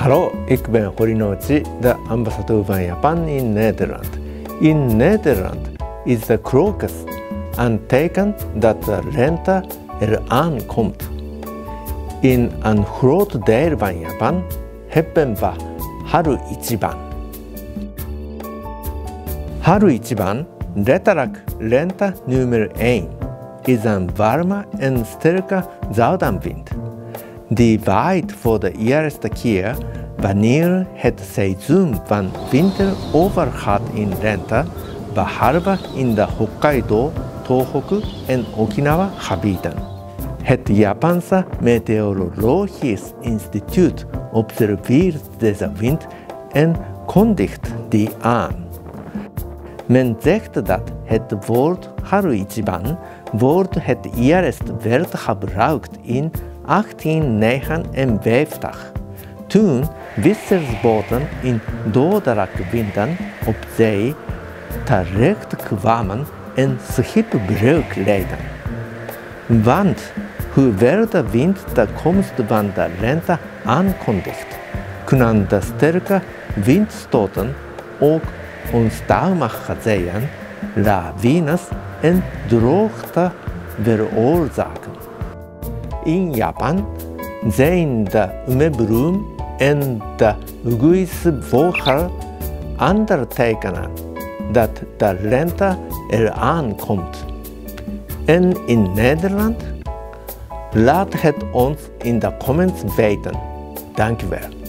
Hallo, ik ben Horinouchi, de ambassadeur van Japan in Nederland. In Nederland is de crocus een teken dat de lente eraan komt. In een groot deel van Japan hebben we Haru Ichiban. Haru Ichiban, letterlijk lente nummer 1, is een warme en sterke zuidenwind. Die waait voor de eerste keer wanneer het seizoen van winter overgaat in lente, behalve in de Hokkaido, Tohoku en Okinawa gebieden. Het Japanse Meteorologisch Instituut observeert deze wind en kondigt die aan. Men zegt dat het woord Haru Ichiban wordt het eerst werd gebruikt in 1859. Toen vissersboten in dodelijke winden op zee terecht kwamen en schipbreuk leidden. Want hoewel de wind de komst van de lente aankondigt, kunnen de sterke windstoten ook onstuimige zeeën, lawines en droogte veroorzaken. In Japan zijn de umebloem en de uguisvogel andere tekenen dat de lente eraan komt. En in Nederland? Laat het ons in de comments weten. Dank u wel.